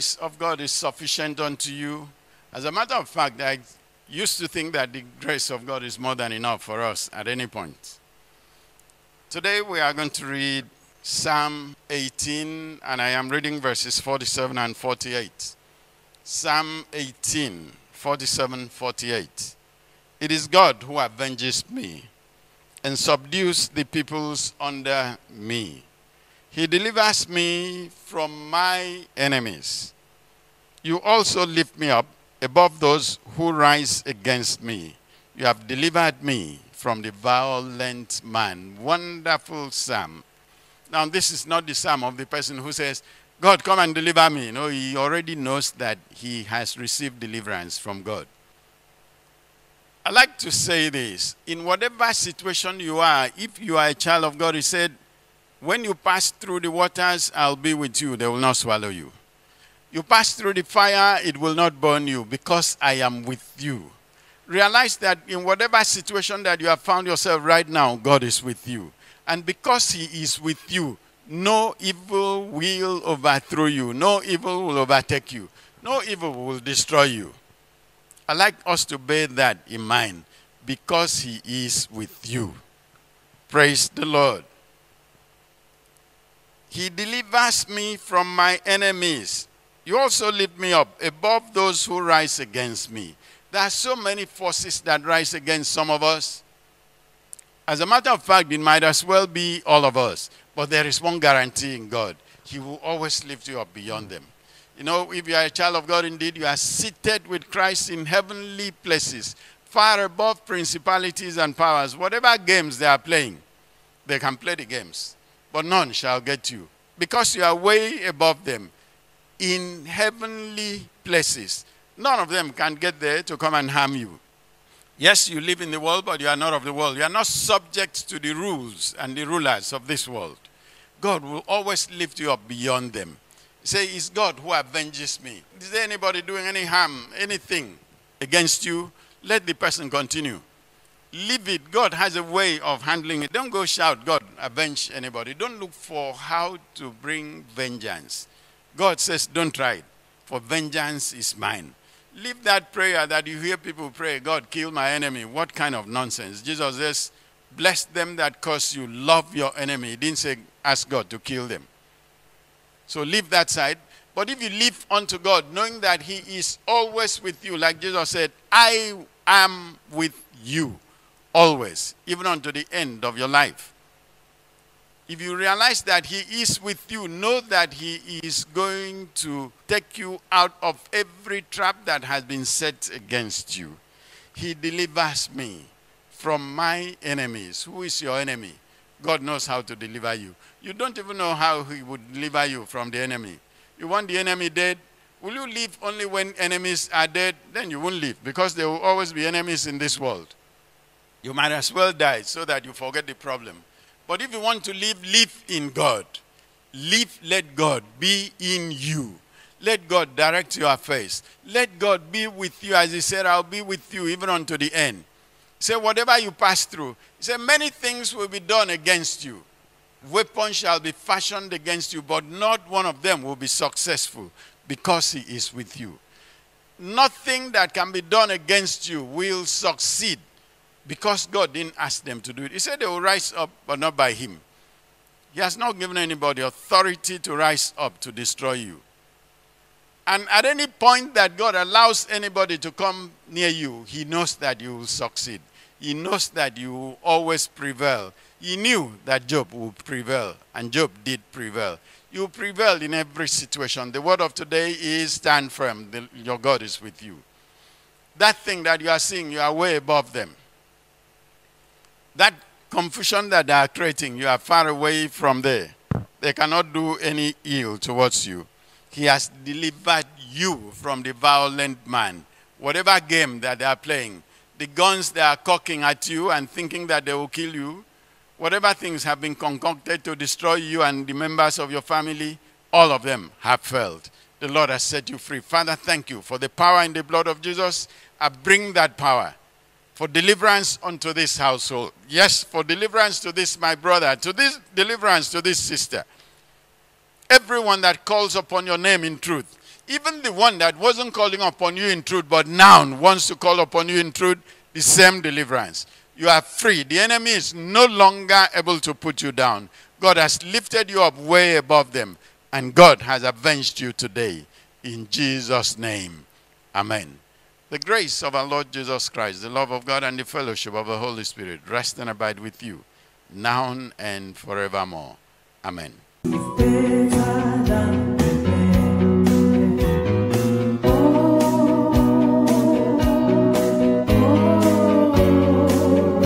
grace of God is sufficient unto you. As a matter of fact, I used to think that the grace of God is more than enough for us at any point. Today we are going to read Psalm 18, and I am reading verses 47 and 48. Psalm 18, 47, 48. It is God who avenges me and subdues the peoples under me. He delivers me from my enemies. You also lift me up above those who rise against me. You have delivered me from the violent man. Wonderful psalm. Now, this is not the psalm of the person who says, God, come and deliver me. No, he already knows that he has received deliverance from God. I like to say this in whatever situation you are, if you are a child of God, he said, When you pass through the waters, I'll be with you, they will not swallow you. You pass through the fire, it will not burn you because I am with you. Realize that in whatever situation that you have found yourself right now, God is with you. And because He is with you, no evil will overthrow you, no evil will overtake you, no evil will destroy you. I like us to bear that in mind because He is with you. Praise the Lord. He delivers me from my enemies. You also lift me up above those who rise against me. There are so many forces that rise against some of us. As a matter of fact, it might as well be all of us. But there is one guarantee in God He will always lift you up beyond them. You know, if you are a child of God indeed, you are seated with Christ in heavenly places, far above principalities and powers. Whatever games they are playing, they can play the games, but none shall get you because you are way above them in heavenly places. None of them can get there to come and harm you. Yes, you live in the world, but you are not of the world. You are not subject to the rules and the rulers of this world. God will always lift you up beyond them. Say, It's God who avenges me. Is there anybody doing any harm, anything against you? Let the person continue. Leave it. God has a way of handling it. Don't go shout, God, avenge anybody. Don't look for how to bring vengeance. God says, Don't try it, for vengeance is mine. Leave that prayer that you hear people pray, God, kill my enemy. What kind of nonsense? Jesus says, Bless them that curse you, love your enemy. He didn't say, Ask God to kill them. So leave that side. But if you live unto God, knowing that He is always with you, like Jesus said, I am with you always, even unto the end of your life. If you realize that He is with you, know that He is going to take you out of every trap that has been set against you. He delivers me from my enemies. Who is your enemy? God knows how to deliver you. You don't even know how He would deliver you from the enemy. You want the enemy dead? Will you live only when enemies are dead? Then you won't live because there will always be enemies in this world. You might as well die so that you forget the problem. But if you want to live, live in God. Live, let God be in you. Let God direct your face. Let God be with you. As He said, I'll be with you even unto the end. Say, whatever you pass through, He said, many things will be done against you. Weapons shall be fashioned against you, but not one of them will be successful because He is with you. Nothing that can be done against you will succeed because God didn't ask them to do it. He said they will rise up, but not by Him. He has not given anybody authority to rise up to destroy you. And at any point that God allows anybody to come near you, He knows that you will succeed. He knows that you will always prevail. He knew that Job would prevail, and Job did prevail. You prevail in every situation. The word of today is stand firm. The- your God is with you. That thing that you are seeing, you are way above them. That confusion that they are creating, you are far away from there. They cannot do any ill towards you. He has delivered you from the violent man. Whatever game that they are playing, the guns they are cocking at you and thinking that they will kill you, Whatever things have been concocted to destroy you and the members of your family, all of them have failed. The Lord has set you free. Father, thank you for the power in the blood of Jesus. I bring that power for deliverance unto this household. Yes, for deliverance to this my brother, to this deliverance to this sister. Everyone that calls upon your name in truth, even the one that wasn't calling upon you in truth, but now wants to call upon you in truth, the same deliverance. You are free. The enemy is no longer able to put you down. God has lifted you up way above them, and God has avenged you today. In Jesus' name, Amen. The grace of our Lord Jesus Christ, the love of God, and the fellowship of the Holy Spirit rest and abide with you now and forevermore. Amen.